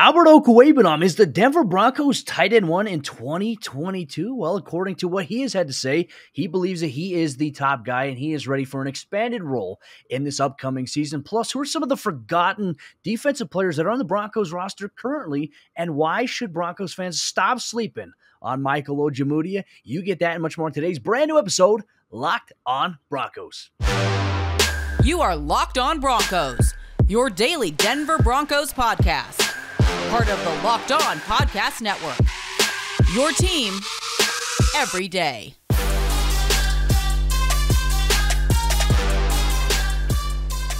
Albert Okwuegbunam is the Denver Broncos tight end one in 2022. Well, according to what he has had to say, he believes that he is the top guy and he is ready for an expanded role in this upcoming season. Plus, who are some of the forgotten defensive players that are on the Broncos roster currently, and why should Broncos fans stop sleeping on Michael Ojemudia? You get that and much more in today's brand new episode, Locked on Broncos. You are Locked on Broncos, your daily Denver Broncos podcast part of the Locked On Podcast Network. Your team every day.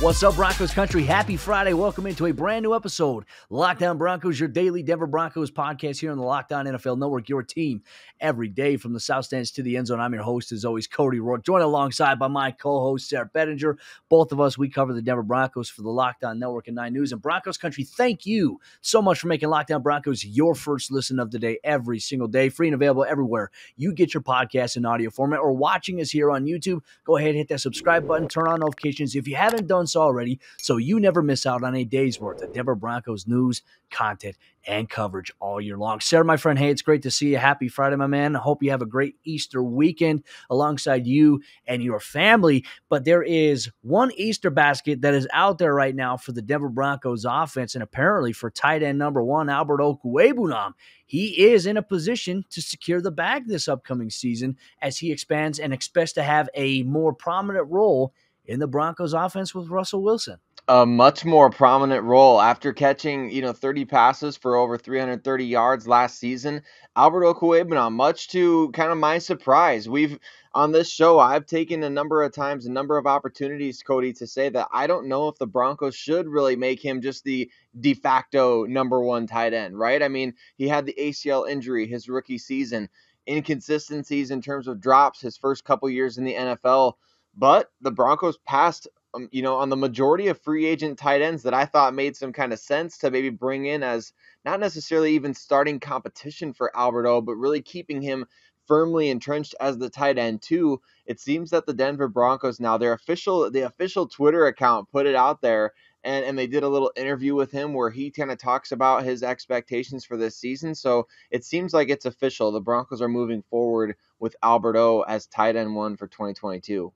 What's up, Broncos country? Happy Friday. Welcome into a brand new episode. Locked On Broncos, your daily Denver Broncos podcast here on the Locked On NFL Network, your team every day from the South Stands to the end zone. I'm your host, as always, Cody Roark, joined alongside by my co host, Sayre Bedinger. Both of us, we cover the Denver Broncos for the Locked On Network and Nine News. And Broncos country, thank you so much for making Locked On Broncos your first listen of the day every single day, free and available everywhere you get your podcast in audio format or watching us here on YouTube. Go ahead, hit that subscribe button, turn on notifications if you haven't done already so you never miss out on a day's worth of Denver Broncos news, content, and coverage all year long. Sayre, my friend, hey, it's great to see you. Happy Friday, my man. I hope you have a great Easter weekend alongside you and your family. But there is one Easter basket that is out there right now for the Denver Broncos offense, and apparently for tight end number one, Albert Okwuegbunam. He is in a position to secure the bag this upcoming season as he expands and expects to have a more prominent role in the Broncos offense with Russell Wilson. A much more prominent role after catching, you know, 30 passes for over 330 yards last season. Albert Okwuegbunam, much to kind of my surprise, we've on this show I've taken a number of times, a number of opportunities, Cody, to say that I don't know if the Broncos should really make him just the de facto number one tight end, right? I mean, he had the ACL injury his rookie season, inconsistencies in terms of drops his first couple years in the NFL but the Broncos passed, um, you know, on the majority of free agent tight ends that I thought made some kind of sense to maybe bring in as not necessarily even starting competition for Albert O, but really keeping him firmly entrenched as the tight end too. It seems that the Denver Broncos now their official the official Twitter account put it out there and and they did a little interview with him where he kind of talks about his expectations for this season. So it seems like it's official. The Broncos are moving forward with Albert O as tight end one for 2022.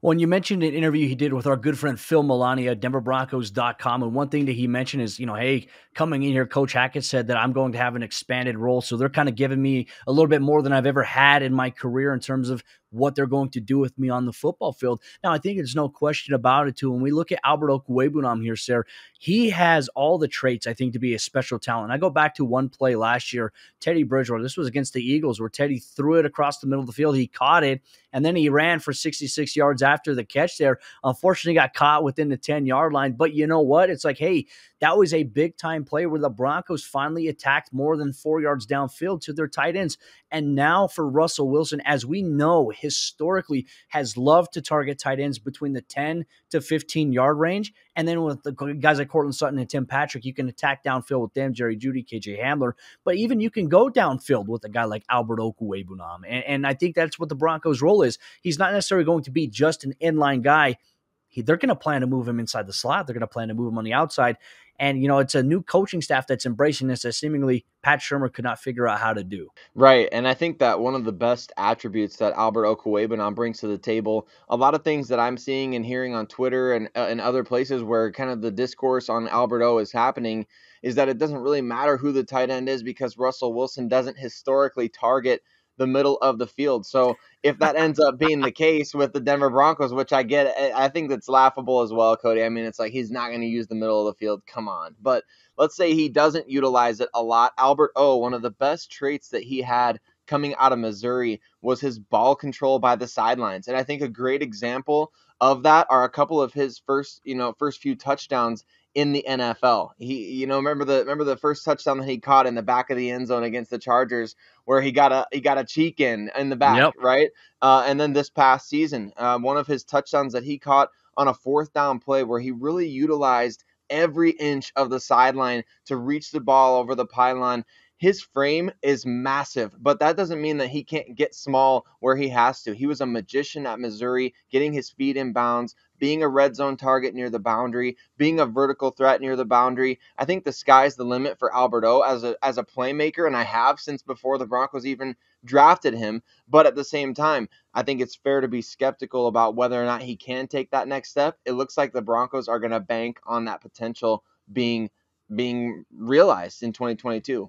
When you mentioned an interview he did with our good friend Phil Milani at DenverBroncos.com, and one thing that he mentioned is, you know, hey, coming in here, Coach Hackett said that I'm going to have an expanded role. So they're kind of giving me a little bit more than I've ever had in my career in terms of what they're going to do with me on the football field. Now, I think there's no question about it, too. When we look at Albert Okwuegbunam here, Sayre, he has all the traits, I think, to be a special talent. I go back to one play last year, Teddy Bridgewater. This was against the Eagles, where Teddy threw it across the middle of the field. He caught it, and then he ran for 66 yards after the catch there. Unfortunately, got caught within the 10 yard line. But you know what? It's like, hey, that was a big time play where the Broncos finally attacked more than four yards downfield to their tight ends. And now for Russell Wilson, as we know, historically has loved to target tight ends between the 10 to 15 yard range. And then with the guys like Courtland Sutton and Tim Patrick, you can attack downfield with them, Jerry Jeudy, KJ Hamler. But even you can go downfield with a guy like Albert Okwuegbunam. And, and I think that's what the Broncos' role is. He's not necessarily going to be just an inline guy. He, they're going to plan to move him inside the slot. They're going to plan to move him on the outside. And, you know, it's a new coaching staff that's embracing this that seemingly Pat Shurmur could not figure out how to do. Right. And I think that one of the best attributes that Albert Okwuegbunam brings to the table, a lot of things that I'm seeing and hearing on Twitter and, uh, and other places where kind of the discourse on Albert O is happening is that it doesn't really matter who the tight end is because Russell Wilson doesn't historically target the middle of the field. So if that ends up being the case with the Denver Broncos, which I get, I think that's laughable as well, Cody. I mean, it's like he's not going to use the middle of the field. Come on. But let's say he doesn't utilize it a lot. Albert O, one of the best traits that he had coming out of Missouri was his ball control by the sidelines. And I think a great example of that are a couple of his first, you know, first few touchdowns in the NFL. He, you know, remember the remember the first touchdown that he caught in the back of the end zone against the Chargers, where he got a he got a cheek in in the back, yep. right? Uh, and then this past season, uh, one of his touchdowns that he caught on a fourth down play, where he really utilized every inch of the sideline to reach the ball over the pylon his frame is massive, but that doesn't mean that he can't get small where he has to. He was a magician at Missouri, getting his feet in bounds, being a red zone target near the boundary, being a vertical threat near the boundary. I think the sky's the limit for Albert O as a as a playmaker, and I have since before the Broncos even drafted him. But at the same time, I think it's fair to be skeptical about whether or not he can take that next step. It looks like the Broncos are going to bank on that potential being being realized in 2022.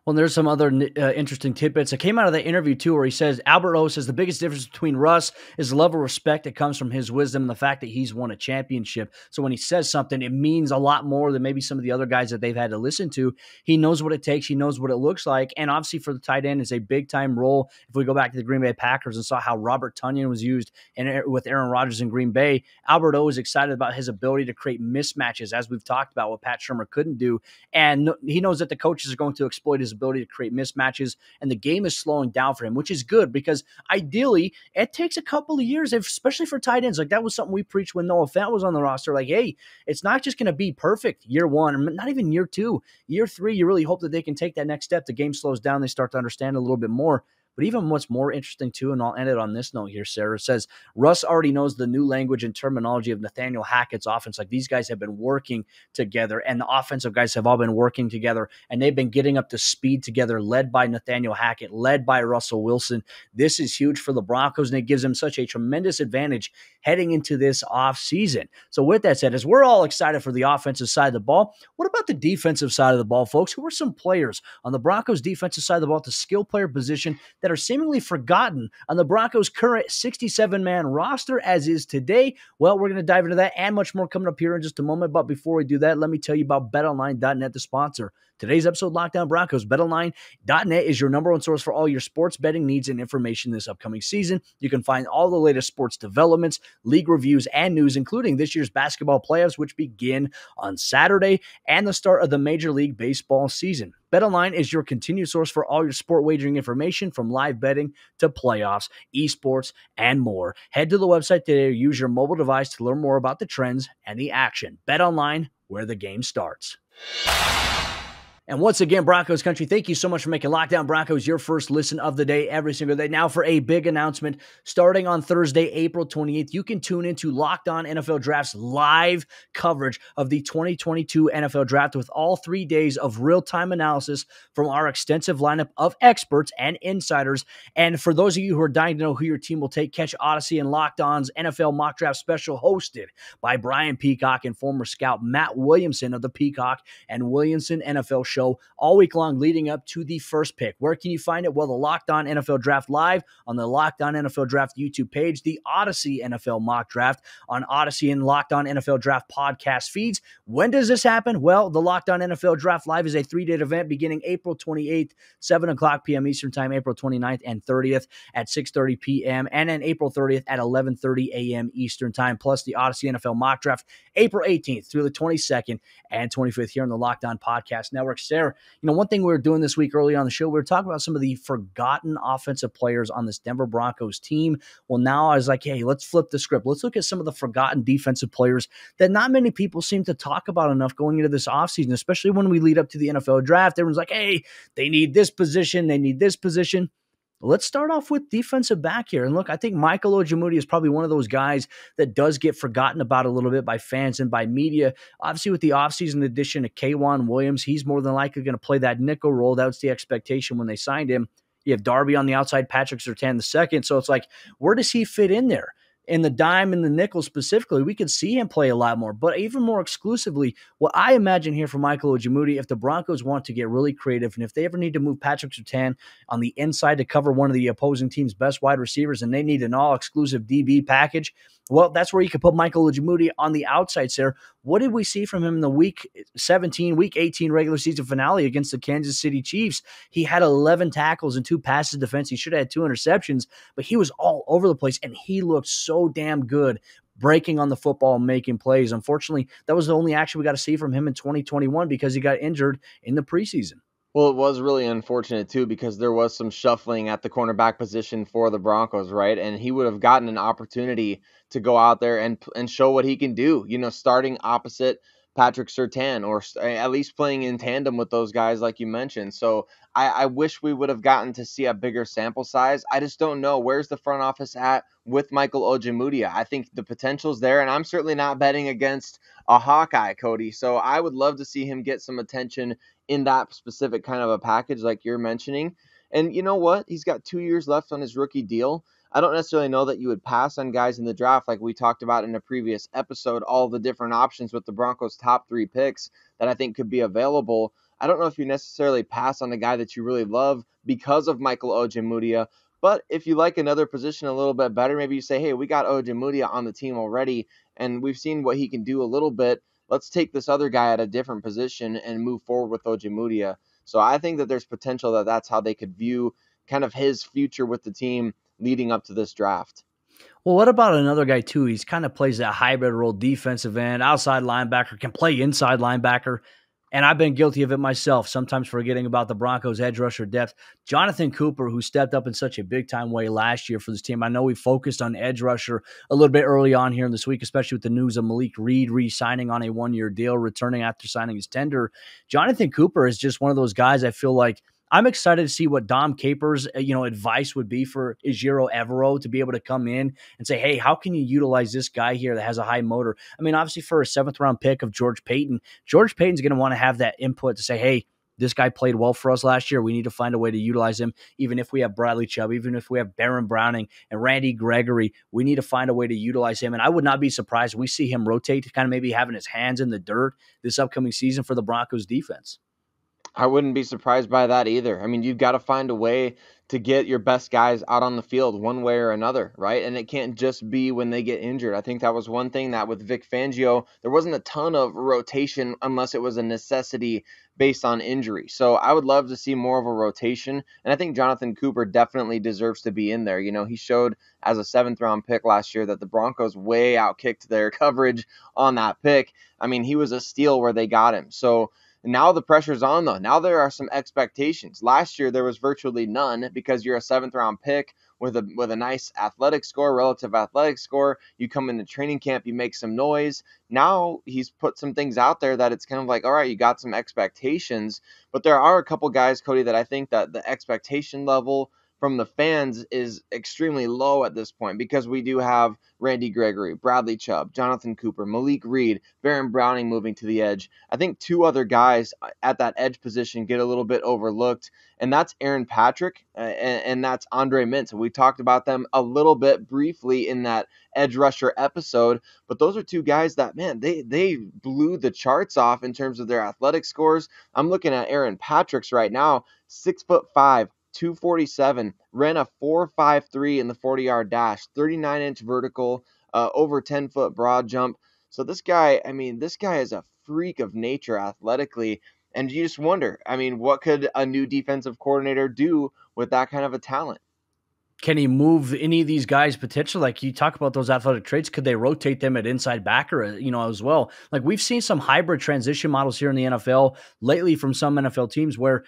Well, there's some other uh, interesting tidbits that came out of that interview too, where he says Albert O says the biggest difference between Russ is the level of respect that comes from his wisdom and the fact that he's won a championship. So when he says something, it means a lot more than maybe some of the other guys that they've had to listen to. He knows what it takes, he knows what it looks like, and obviously for the tight end is a big time role. If we go back to the Green Bay Packers and saw how Robert Tonyan was used and with Aaron Rodgers in Green Bay, Albert O is excited about his ability to create mismatches, as we've talked about what Pat Shurmur couldn't do, and he knows that the coaches are going to exploit his ability to create mismatches, and the game is slowing down for him, which is good because ideally it takes a couple of years, if, especially for tight ends. Like that was something we preached when Noah Fant was on the roster. Like, hey, it's not just going to be perfect year one, not even year two, year three. You really hope that they can take that next step. The game slows down, they start to understand a little bit more. But even what's more interesting too, and I'll end it on this note here, Sayre says Russ already knows the new language and terminology of Nathaniel Hackett's offense. Like these guys have been working together, and the offensive guys have all been working together, and they've been getting up to speed together, led by Nathaniel Hackett, led by Russell Wilson. This is huge for the Broncos, and it gives them such a tremendous advantage heading into this off season. So, with that said, as we're all excited for the offensive side of the ball, what about the defensive side of the ball, folks? Who are some players on the Broncos defensive side of the ball, the skill player position that are seemingly forgotten on the Broncos' current 67 man roster as is today? Well, we're going to dive into that and much more coming up here in just a moment. But before we do that, let me tell you about betonline.net, the sponsor. Today's episode, Locked On Broncos, betonline.net is your number one source for all your sports betting needs and information this upcoming season. You can find all the latest sports developments, league reviews, and news, including this year's basketball playoffs, which begin on Saturday, and the start of the Major League Baseball season. BetOnline is your continued source for all your sport wagering information from live betting to playoffs, esports, and more. Head to the website today or use your mobile device to learn more about the trends and the action. BetOnline, where the game starts. And once again, Broncos country, thank you so much for making Locked On Broncos your first listen of the day every single day. Now, for a big announcement, starting on Thursday, April 28th, you can tune into Locked On NFL Draft's live coverage of the 2022 NFL Draft with all three days of real time analysis from our extensive lineup of experts and insiders. And for those of you who are dying to know who your team will take, catch Audacy and Locked On's NFL Mock Draft Special hosted by Brian Peacock and former scout Matt Williamson of the Peacock and Williamson NFL show all week long leading up to the first pick. Where can you find it? Well, the Locked On NFL Draft Live on the Locked On NFL Draft YouTube page, the Audacy NFL Mock Draft on Audacy and Locked On NFL Draft podcast feeds. When does this happen? Well, the Locked On NFL Draft Live is a three day event beginning April 28th, 7 o'clock p.m. Eastern Time, April 29th and 30th at 6.30 p.m. and then April 30th at 11.30 a.m. Eastern Time, plus the Audacy NFL Mock Draft April 18th through the 22nd and 25th here on the Locked On Podcast Network. Sayre, you know, one thing we were doing this week early on the show, we were talking about some of the forgotten offensive players on this Denver Broncos team. Well, now I was like, hey, let's flip the script. Let's look at some of the forgotten defensive players that not many people seem to talk about enough going into this offseason, especially when we lead up to the NFL draft. Everyone's like, hey, they need this position, they need this position. Let's start off with defensive back here. And look, I think Michael Ojemudia is probably one of those guys that does get forgotten about a little bit by fans and by media. Obviously, with the offseason addition of K'Waun Williams, he's more than likely going to play that nickel role. That was the expectation when they signed him. You have Darby on the outside, Patrick Surtain the second. So it's like, where does he fit in there? In the dime and the nickel specifically, we could see him play a lot more. But even more exclusively, what I imagine here for Michael Ojemudia, if the Broncos want to get really creative and if they ever need to move Patrick Surtain on the inside to cover one of the opposing team's best wide receivers and they need an all exclusive DB package, well, that's where you could put Michael Ojemudia on the outside, there. What did we see from him in the week 17, week 18 regular season finale against the Kansas City Chiefs? He had 11 tackles and two passes defense. He should have had two interceptions, but he was all over the place and he looked so damn good breaking on the football making plays. Unfortunately, that was the only action we got to see from him in 2021 because he got injured in the preseason. Well, it was really unfortunate too because there was some shuffling at the cornerback position for the Broncos, right? And he would have gotten an opportunity to go out there and and show what he can do. You know, starting opposite Patrick Surtain or at least playing in tandem with those guys, like you mentioned. So I, I wish we would have gotten to see a bigger sample size. I just don't know where's the front office at with Michael Ojemudia. I think the potential's there, and I'm certainly not betting against a Hawkeye, Cody. So I would love to see him get some attention in that specific kind of a package, like you're mentioning. And you know what? He's got two years left on his rookie deal. I don't necessarily know that you would pass on guys in the draft like we talked about in a previous episode, all the different options with the Broncos' top three picks that I think could be available. I don't know if you necessarily pass on a guy that you really love because of Michael Ojemudia, but if you like another position a little bit better, maybe you say, hey, we got Ojemudia on the team already, and we've seen what he can do a little bit. Let's take this other guy at a different position and move forward with Ojemudia. So I think that there's potential that that's how they could view kind of his future with the team leading up to this draft. Well, what about another guy too? He's kind of plays that hybrid role, defensive end, outside linebacker, can play inside linebacker. And I've been guilty of it myself, sometimes forgetting about the Broncos' edge rusher depth. Jonathan Cooper, who stepped up in such a big time way last year for this team. I know we focused on edge rusher a little bit early on here in this week, especially with the news of Malik Reed re signing on a one year deal, returning after signing his tender. Jonathan Cooper is just one of those guys I feel like I'm excited to see what Dom Capers, uh, you know, advice would be for Ejiro Evero to be able to come in and say, hey, how can you utilize this guy here that has a high motor? I mean, obviously for a seventh round pick of George Paton, George Paton's going to want to have that input to say, hey, this guy played well for us last year. We need to find a way to utilize him, even if we have Bradley Chubb, even if we have Baron Browning and Randy Gregory. We need to find a way to utilize him. And I would not be surprised we see him rotate kind of maybe having his hands in the dirt this upcoming season for the Broncos defense. I wouldn't be surprised by that either. I mean, you've got to find a way to get your best guys out on the field one way or another, right? And it can't just be when they get injured. I think that was one thing that with Vic Fangio, there wasn't a ton of rotation unless it was a necessity based on injury. So I would love to see more of a rotation. And I think Jonathan Cooper definitely deserves to be in there. You know, he showed as a seventh round pick last year that the Broncos way outkicked their coverage on that pick. I mean, he was a steal where they got him. So, now the pressure's on though. Now there are some expectations. Last year there was virtually none because you're a seventh round pick with a with a nice athletic score, relative athletic score. You come into training camp, you make some noise. Now he's put some things out there that it's kind of like, all right, you got some expectations. But there are a couple guys, Cody, that I think that the expectation level from the fans is extremely low at this point because we do have Randy Gregory, Bradley Chubb, Jonathan Cooper, Malik Reed, Baron Browning moving to the edge. I think two other guys uh, at that edge position get a little bit overlooked, and that's Aaron Patrick uh, and, and, that's Andre Mintze. We talked about them a little bit briefly in that edge rusher episode, but those are two guys that man they they blew the charts off in terms of their athletic scores. I'm looking at Aaron Patrick's right now, six foot five, 247, ran a 453 in the 40 yard dash, 39 inch vertical, uh, over 10 foot broad jump. So this guy, I mean, this guy is a freak of nature athletically. And you just wonder, I mean, what could a new defensive coordinator do with that kind of a talent? Can he move any of these guys potentially? Like you talk about those athletic traits, could they rotate them at inside backer, uh, you know, as well? Like we've seen some hybrid transition models here in the NFL lately from some NFL teams where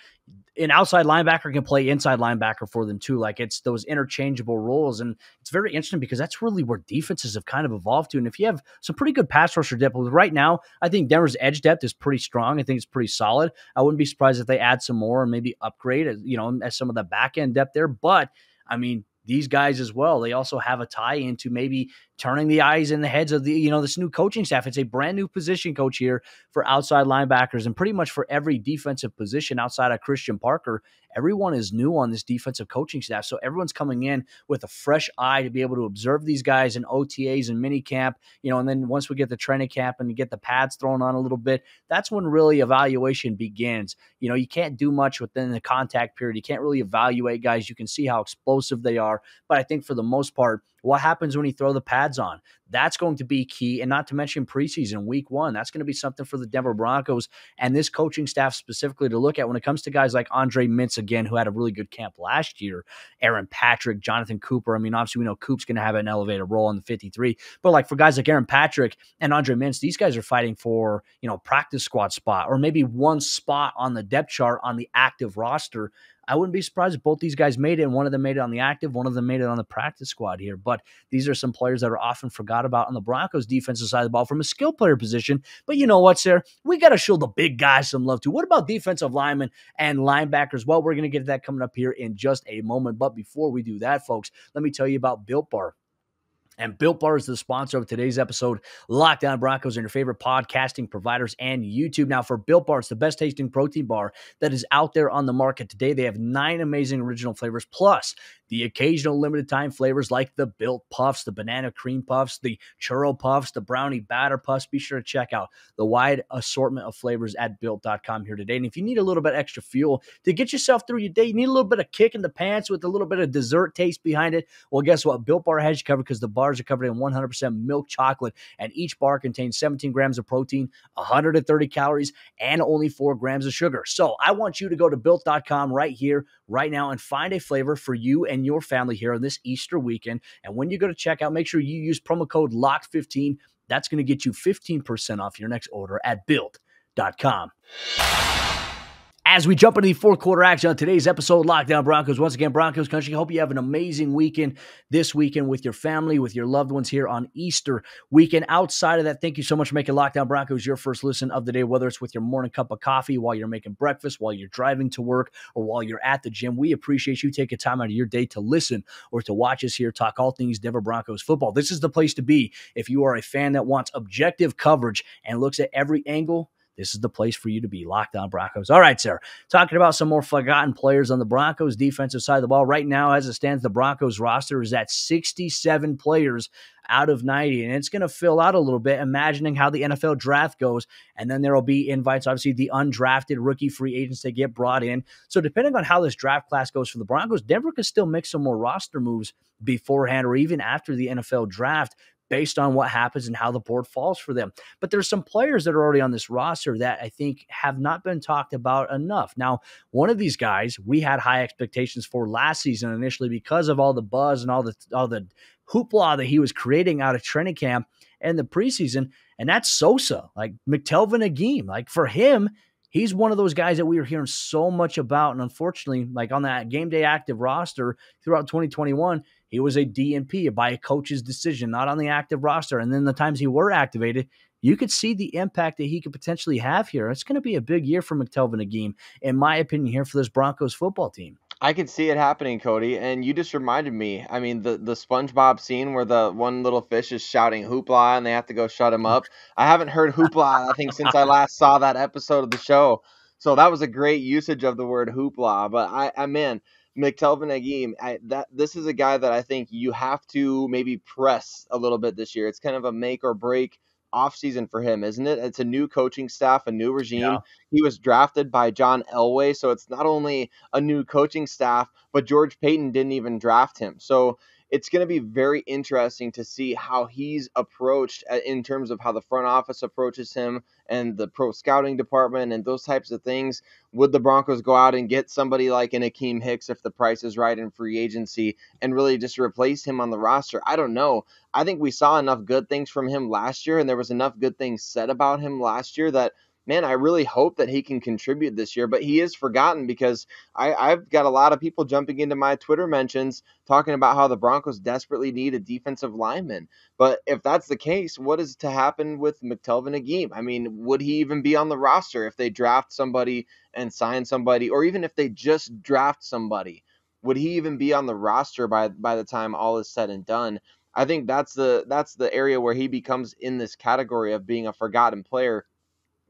an outside linebacker can play inside linebacker for them too. Like it's those interchangeable roles. And it's very interesting because that's really where defenses have kind of evolved to. And if you have some pretty good pass rusher depth, right now, I think Denver's edge depth is pretty strong. I think it's pretty solid. I wouldn't be surprised if they add some more and maybe upgrade, you know, as some of the back end depth there. But I mean, these guys as well. They also have a tie into maybe turning the eyes and the heads of the you know this new coaching staff. It's a brand new position coach here for outside linebackers and pretty much for every defensive position outside of Christian Parker. Everyone is new on this defensive coaching staff, so everyone's coming in with a fresh eye to be able to observe these guys in OTAs and mini camp. You know, and then once we get the training camp and get the pads thrown on a little bit, that's when really evaluation begins. You know, you can't do much within the contact period. You can't really evaluate guys. You can see how explosive they are, but I think for the most part what happens when you throw the pads on? That's going to be key. And not to mention preseason, week one. That's going to be something for the Denver Broncos and this coaching staff specifically to look at when it comes to guys like Andre Mintze, again, who had a really good camp last year, Aaron Patrick, Jonathan Cooper. I mean, obviously, we know Coop's going to have an elevated role in the 53. But like for guys like Aaron Patrick and Andre Mintze, these guys are fighting for, you know, practice squad spot or maybe one spot on the depth chart on the active roster I wouldn't be surprised if both these guys made it and one of them made it on the active, one of them made it on the practice squad here. But these are some players that are often forgot about on the Broncos defensive side of the ball from a skill player position. But you know what, sir? We got to show the big guys some love too. What about defensive linemen and linebackers? Well, we're going to get to that coming up here in just a moment. But before we do that, folks, let me tell you about Built Bar. And Built Bar is the sponsor of today's episode. Locked On Broncos and your favorite podcasting providers and YouTube. Now, for Built Bar, it's the best tasting protein bar that is out there on the market today. They have nine amazing original flavors, plus the occasional limited time flavors like the Built Puffs, the banana cream puffs, the churro puffs, the brownie batter puffs. Be sure to check out the wide assortment of flavors at built.com here today. And if you need a little bit extra fuel to get yourself through your day, you need a little bit of kick in the pants with a little bit of dessert taste behind it. Well, guess what? Built Bar has you covered because the bars are covered in 100% milk chocolate, and each bar contains 17 grams of protein, 130 calories, and only 4 grams of sugar. So I want you to go to built.com right here, right now, and find a flavor for you and your family here on this Easter weekend. And when you go to checkout, make sure you use promo code LOCKED15. That's going to get you 15% off your next order at built.com. As we jump into the fourth quarter action on today's episode, Locked On Broncos. Once again, Broncos country. Hope you have an amazing weekend this weekend with your family, with your loved ones here on Easter weekend. Outside of that, thank you so much for making Locked On Broncos your first listen of the day, whether it's with your morning cup of coffee, while you're making breakfast, while you're driving to work, or while you're at the gym. We appreciate you taking time out of your day to listen or to watch us here talk all things Denver Broncos football. This is the place to be if you are a fan that wants objective coverage and looks at every angle this is the place for you to be. Locked on Broncos. All right, sir. Talking about some more forgotten players on the Broncos defensive side of the ball. Right now, as it stands, the Broncos roster is at 67 players out of 90, and it's going to fill out a little bit, imagining how the NFL draft goes. And then there will be invites, obviously, the undrafted rookie free agents that get brought in. So, depending on how this draft class goes for the Broncos, Denver could still make some more roster moves beforehand or even after the NFL draft based on what happens and how the board falls for them. But there's some players that are already on this roster that I think have not been talked about enough. Now, one of these guys we had high expectations for last season initially because of all the buzz and all the all the hoopla that he was creating out of training camp and the preseason, and that's Sosa, like McTelvin Agim. Like for him, he's one of those guys that we were hearing so much about. And unfortunately, like on that game day active roster throughout 2021, he was a DNP by a coach's decision, not on the active roster. And then the times he were activated, you could see the impact that he could potentially have here. It's going to be a big year for McTelvin Agim, in my opinion, here for this Broncos football team. I can see it happening, Cody, and you just reminded me. I mean, the the SpongeBob scene where the one little fish is shouting "hoopla" and they have to go shut him up. I haven't heard "hoopla" I think since I last saw that episode of the show. So that was a great usage of the word "hoopla." But I, I man, McTelvin Agim, I, that this is a guy that I think you have to maybe press a little bit this year. It's kind of a make or break offseason for him, isn't it? It's a new coaching staff, a new regime. Yeah. He was drafted by John Elway, so it's not only a new coaching staff, but George Paton didn't even draft him. So it's going to be very interesting to see how he's approached uh, in terms of how the front office approaches him and the pro scouting department and those types of things. Would the Broncos go out and get somebody like an Akiem Hicks if the price is right in free agency and really just replace him on the roster? I don't know. I think we saw enough good things from him last year, and there was enough good things said about him last year that man, I really hope that he can contribute this year. But he is forgotten because I, I've got a lot of people jumping into my Twitter mentions talking about how the Broncos desperately need a defensive lineman. But if that's the case, what is to happen with McTelvin Agim? I mean, would he even be on the roster if they draft somebody and sign somebody, or even if they just draft somebody? Would he even be on the roster by by the time all is said and done? I think that's the that's the area where he becomes in this category of being a forgotten player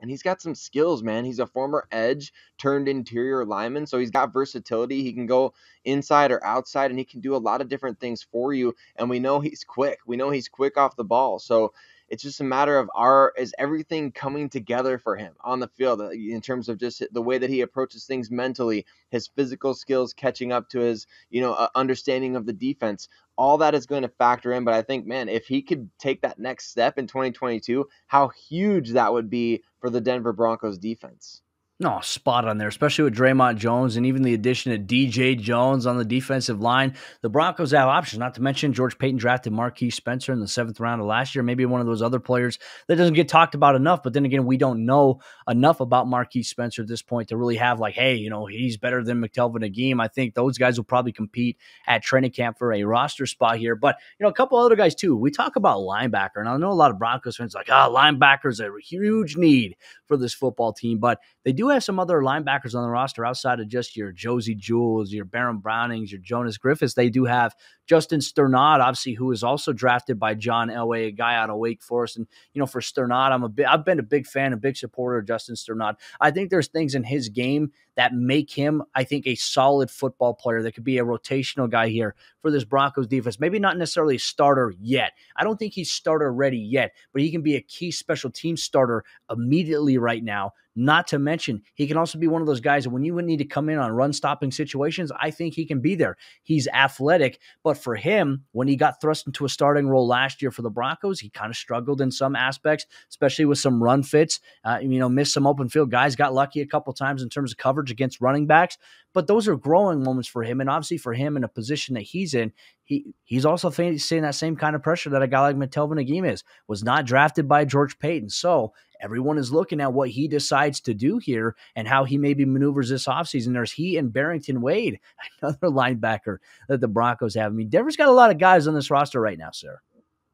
and he's got some skills, man. He's a former edge turned interior lineman, so he's got versatility. He can go inside or outside, and he can do a lot of different things for you. And we know he's quick. We know he's quick off the ball. So it's just a matter of our is everything coming together for him on the field uh, in terms of just the way that he approaches things mentally, his physical skills catching up to his you know uh, understanding of the defense. All that is going to factor in, but I think, man, if he could take that next step in 2022, how huge that would be for the Denver Broncos defense. No, spot on there, especially with Dre'Mont Jones and even the addition of DJ Jones on the defensive line. The Broncos have options, not to mention George Paton drafted Marquiss Spencer in the seventh round of last year. Maybe one of those other players that doesn't get talked about enough. But then again, we don't know enough about Marquiss Spencer at this point to really have like, hey, you know, he's better than McTelvin Agim. I think those guys will probably compete at training camp for a roster spot here. But, you know, a couple other guys too. We talk about linebacker, and I know a lot of Broncos fans like, ah, oh, linebackers are a huge need for this football team. But they do have some other linebackers on the roster outside of just your Josey Jewells, your Baron Brownings, your Jonas Griffiths. They do have Justin Strnad, obviously, who is also drafted by John Elway, a guy out of Wake Forest. And, you know, for Strnad, I'm a bit, I've been a big fan, a big supporter of Justin Strnad. I think there's things in his game that make him, I think, a solid football player that could be a rotational guy here for this Broncos defense. Maybe not necessarily a starter yet. I don't think he's starter ready yet, but he can be a key special team starter immediately right now not to mention, he can also be one of those guys that when you would need to come in on run stopping situations, I think he can be there. He's athletic, but for him, when he got thrust into a starting role last year for the Broncos, he kind of struggled in some aspects, especially with some run fits. Uh, you know, missed some open field. Guys got lucky a couple times in terms of coverage against running backs, but those are growing moments for him. And obviously, for him in a position that he's in, he he's also facing that same kind of pressure that a guy like McTelvin Agim is. Was not drafted by George Paton, so everyone is looking at what he decides to do here and how he maybe maneuvers this offseason. There's he and Barrington Wade, another linebacker that the Broncos have. I mean, Denver's got a lot of guys on this roster right now, sir.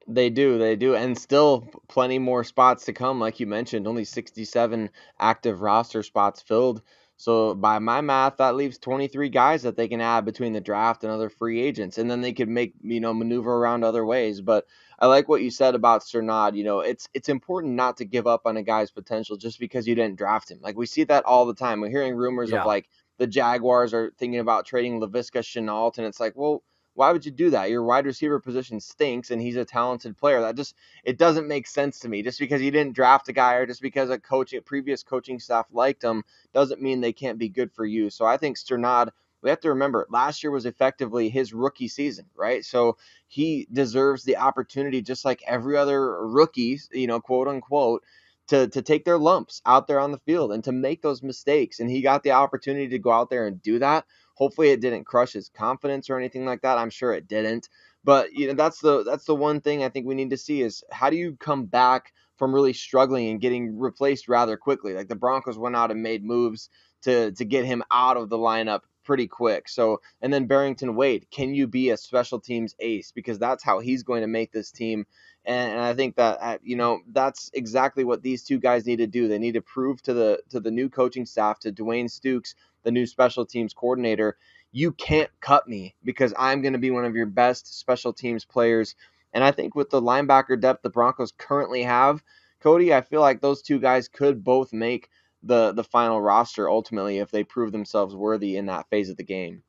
They do, they do, and still plenty more spots to come. Like you mentioned, only 67 active roster spots filled. So by my math, that leaves 23 guys that they can add between the draft and other free agents, and then they could make you know maneuver around other ways. But I like what you said about Strnad. You know, it's it's important not to give up on a guy's potential just because you didn't draft him. Like we see that all the time. We're hearing rumors yeah. of like the Jaguars are thinking about trading Laviska Shenault, and it's like, well, why would you do that? Your wide receiver position stinks and he's a talented player. That just it doesn't make sense to me. Just because you didn't draft a guy or just because a coaching previous coaching staff liked him doesn't mean they can't be good for you. So I think Strnad we have to remember last year was effectively his rookie season, right? So he deserves the opportunity just like every other rookie, you know, quote unquote, to to take their lumps out there on the field and to make those mistakes. And he got the opportunity to go out there and do that. Hopefully it didn't crush his confidence or anything like that. I'm sure it didn't. But you know, that's the that's the one thing I think we need to see is how do you come back from really struggling and getting replaced rather quickly? Like the Broncos went out and made moves to to get him out of the lineup pretty quick. So, and then Barrington Wade, can you be a special teams ace? Because that's how he's going to make this team. And, I think that uh, you know that's exactly what these two guys need to do. They need to prove to the to the new coaching staff, to Dwayne Stukes, the new special teams coordinator, you can't cut me because I'm going to be one of your best special teams players. And I think with the linebacker depth the Broncos currently have, Cody, I feel like those two guys could both make the the final roster ultimately if they prove themselves worthy in that phase of the game.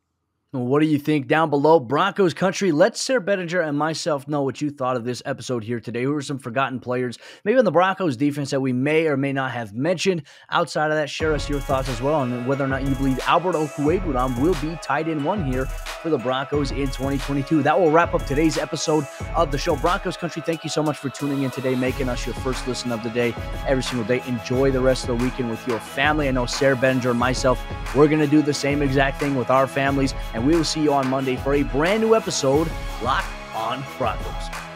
What do you think down below? Broncos country. Let Sayre Bedinger and myself know what you thought of this episode here today. Who are some forgotten players, maybe on the Broncos defense that we may or may not have mentioned? Outside of that, share us your thoughts as well on whether or not you believe Albert Okwuegbunam will be tight end one here for the Broncos in 2022. That will wrap up today's episode of the show. Broncos country, thank you so much for tuning in today, making us your first listen of the day every single day. Enjoy the rest of the weekend with your family. I know Sayre Bedinger and myself, we're going to do the same exact thing with our families. And and we will see you on Monday for a brand new episode, Locked on Broncos.